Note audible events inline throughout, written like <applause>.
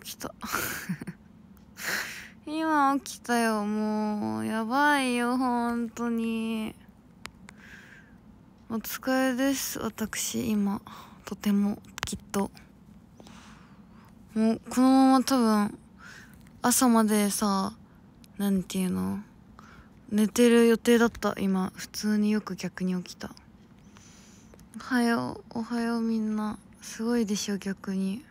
起きた。<laughs> 今起きたよ。もうやばいよ本当に。お疲れです私今。とてもきっと。もうこのまま多分朝までさなんていうの？寝てる予定だった。今普通によく逆に起きた。おはようおはようみんな。すごいでしょ逆に。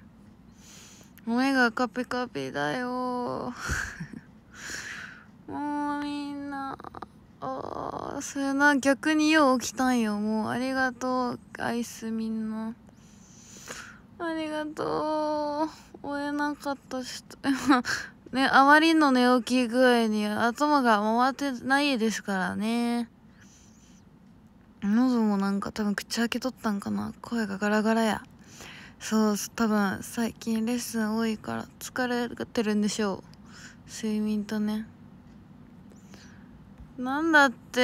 目がカピカピだよ。<laughs> もうみんなああそれな逆によう起きたんよ。もうありがとうアイスみんな。ありがとう。追えなかったし <laughs> ねあまりの寝起き具合に頭が回ってないですからね。喉もなんか多分口開けとったんかな。声がガラガラや。そう多分最近レッスン多いから疲れてるんでしょう。睡眠とね。なんだって？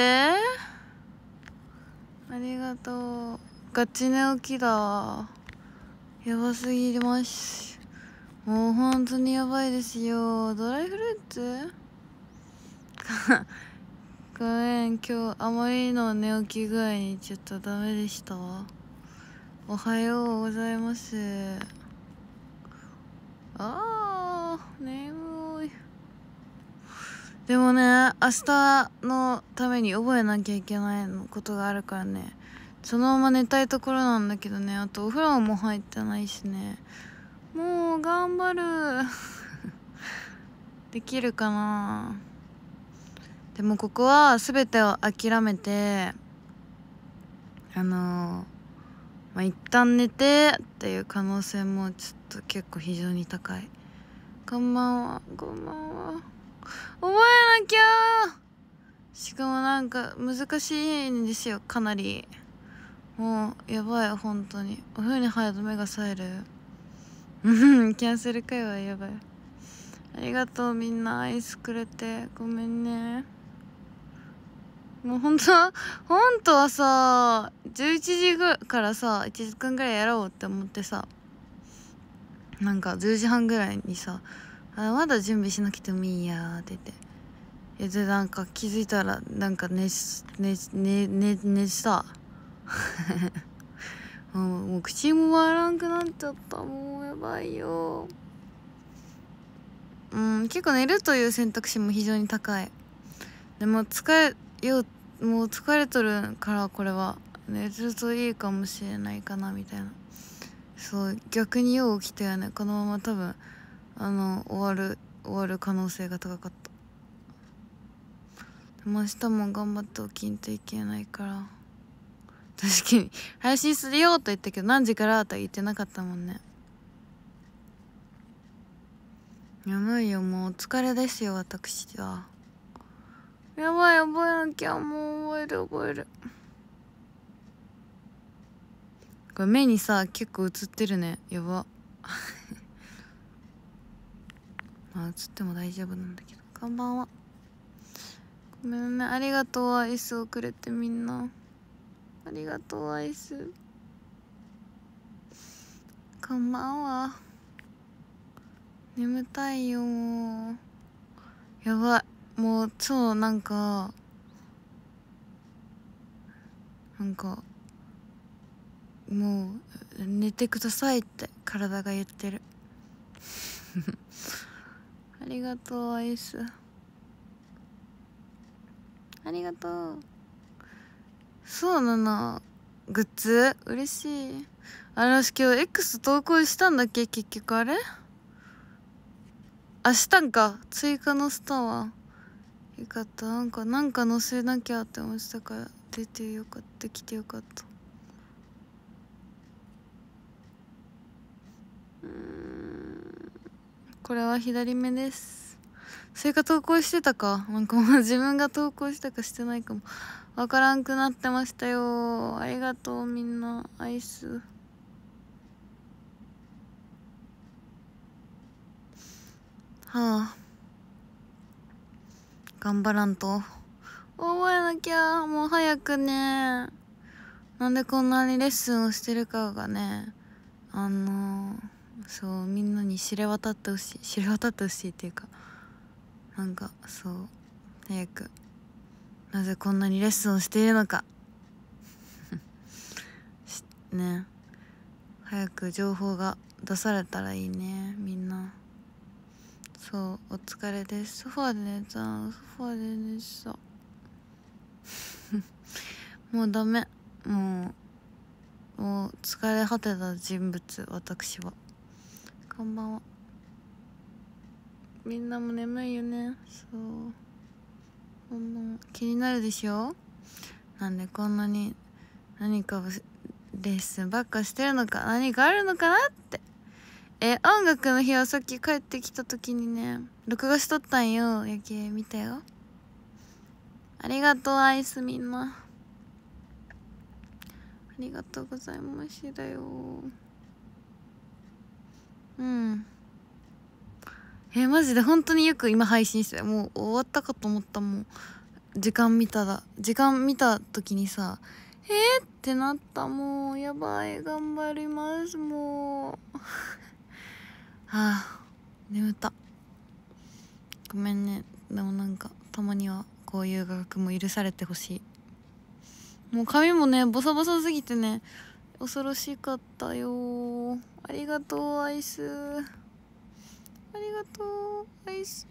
ありがとう。ガチ寝起きだやばすぎます。もう本当にやばいですよ。ドライフルーツ？<laughs> ごめん。今日あまりの寝起き具合にちょっとダメでしたわ。おはようございます。あー眠い。でもね明日のために覚えなきゃいけないことがあるからね。そのまま寝たいところなんだけどね。あとお風呂も入ってないしね。もう頑張る。<laughs> できるかな。でもここは全てを諦めてあのーまあ、一旦寝てっていう可能性もちょっと結構非常に高い。こんばんはこんばんは。覚えなきゃしかもなんか難しいんですよ。かなり。もうやばい本当に。お風呂に入ると目が冴える。うんキャンセル会はやばい。ありがとうみんな。アイスくれて。ごめんね。もう本当本当はさ11時ぐからさ1時間ぐらいやろうって思ってさなんか10時半ぐらいにさ「あまだ準備しなくてもいいや」って言って。でなんか気づいたらなんか寝寝寝寝寝したもうもう口も回らんくなっちゃった。もうやばいよ。うん結構寝るという選択肢も非常に高い。でも疲れよもう疲れとるからこれは。寝るといいかもしれないかなみたいな。そう逆によう起きたよね。このまま多分あの終わる終わる可能性が高かった。でも明日も頑張って起きんといけないから。確かに。配信するよと言ったけど何時からとは言ってなかったもんね。眠いよもう。お疲れですよ私は。やばい覚えなきゃもう覚える覚える。これ目にさ結構映ってるね。やば。<laughs> まあ映っても大丈夫なんだけど。こんばんは。ごめんねありがとうアイスをくれてみんな。ありがとうアイス。こんばんは。眠たいよ。やばい。もう超なんかなんかもう寝てくださいって体が言ってる。<laughs> ありがとうアイス。ありがとう。そうなの。グッズ？嬉しい。あれ私今日 X 投稿したんだっけ結局あれ？あしたんか追加のスターはよかった。なんかなんか載せなきゃって思ってたから出てよかった。来てよかったうん。これは左目です。それか投稿してたか？なんかもう <laughs> 自分が投稿したかしてないかも。わからんくなってましたよ。ありがとうみんな。アイス。はあ。頑張らんと。覚えなきゃもう早くね。なんでこんなにレッスンをしてるかがね。あのそうみんなに知れ渡ってほしい。知れ渡ってほしいっていうか。なんかそう早く。なぜこんなにレッスンをしているのか。<laughs> ね。早く情報が出されたらいいねみんな。そうお疲れです。ソファーで寝た。ソファーで寝てた。<laughs> もうダメ。もうもう疲れ果てた人物私は。こんばんは。みんなも眠いよね。そう。こんばんは気になるでしょ？なんでこんなに何かレッスンばっかしてるのか何かあるのかなってえ音楽の日はさっき帰ってきた時にね録画しとったんよ。やけ見たよ。ありがとうアイスみんな。ありがとうございましたよ。うん。えマジで本当によく今配信してもう終わったかと思ったもん。時間見たら。時間見た時にさえー、ってなったもうやばい頑張りますもう。あ眠った。ごめんね。でもなんかたまにはこういう画角も許されてほしい。もう髪もねボサボサすぎてね恐ろしかったよ。ありがとうアイス。ありがとうアイス。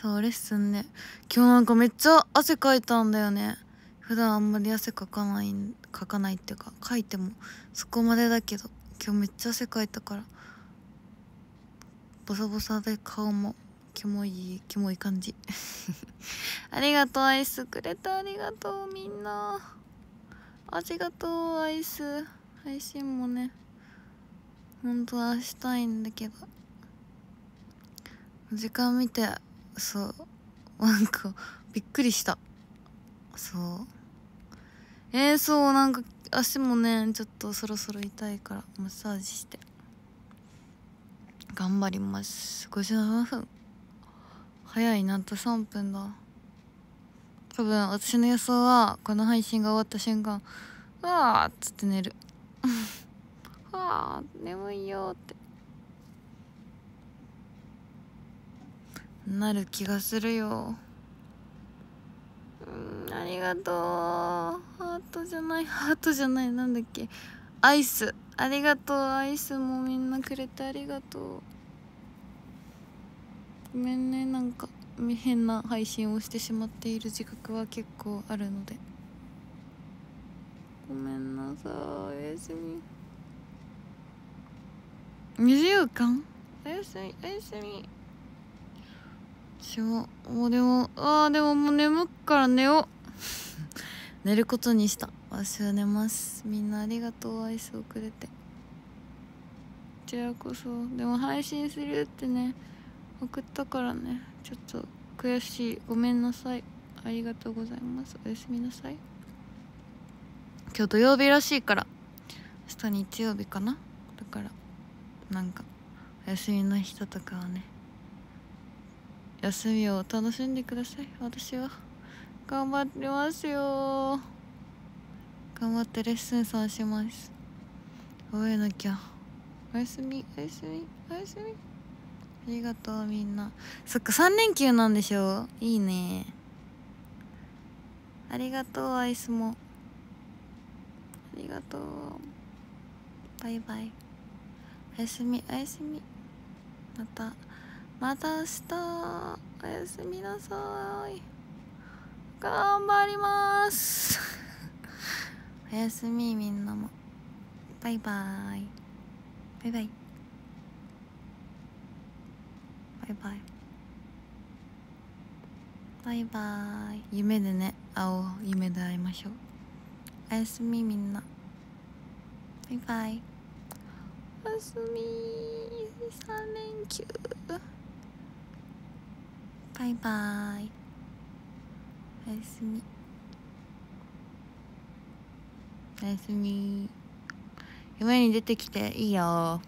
そうレッスンで今日なんかめっちゃ汗かいたんだよね。普段あんまり汗かかないかかないっていうかかいてもそこまでだけど今日めっちゃ汗かいたからボサボサで顔もキモいキモい感じ。<laughs> ありがとうアイスくれてありがとうみんな。ありがとうアイス。配信もね本当はしたいんだけど。時間見てそうなんかびっくりした。そう。えー、そうなんか足もねちょっとそろそろ痛いからマッサージして。頑張ります。57分。早いなと3分だ。多分私の予想はこの配信が終わった瞬間うわーっつって寝る。<laughs> わあ眠いよって。なる気がするよりがとう。ハートじゃない。ハートじゃない。なんだっけ。アイス。ありがとう。アイスもみんなくれてありがとう。ごめんね。なんか変な配信をしてしまっている自覚は結構あるので。ごめんなさい。おやすみ。2週間おやすみ。おやすみ。しももうでもああでももう眠っから寝よう <laughs> 寝ることにした。私は寝ます。みんなありがとう。アイスをくれて。こちらこそ。でも配信するってね。送ったからね。ちょっと悔しい。ごめんなさい。ありがとうございます。おやすみなさい。今日土曜日らしいから。明日日曜日かな。だからなんかお休みの人とかはね。休みを楽しんでください。私は。頑張りますよ。頑張ってレッスンさんします。覚えなきゃ。おやすみおやすみおやすみ。ありがとうみんな。そっか3連休なんでしょ？いいね。ありがとうアイスも。ありがとう。バイバイ。おやすみおやすみ。また。また明日。おやすみなさい。頑張ります。おやすみみんなも。バイバーイ。バイバイ。バイバイ。バイバイ。夢でね。青夢で会いましょう。おやすみみんな。バイバイ。おやすみ。3連休。バイバイ。おやすみ。おやすみ。夢に出てきていいよ。